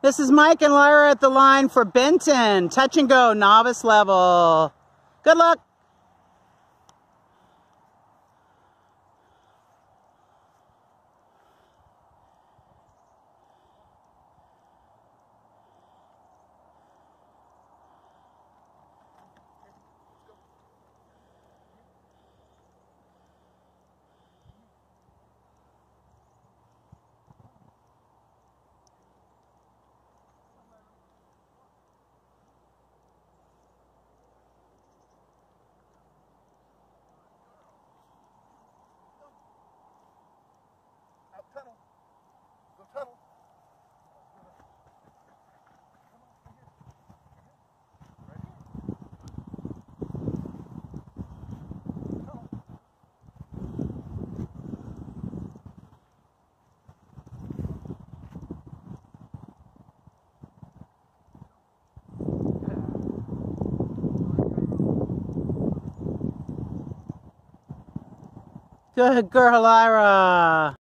This is Mike and Lyra at the line for Benton. Touch and go, novice level. Good luck. Good girl, Lyra.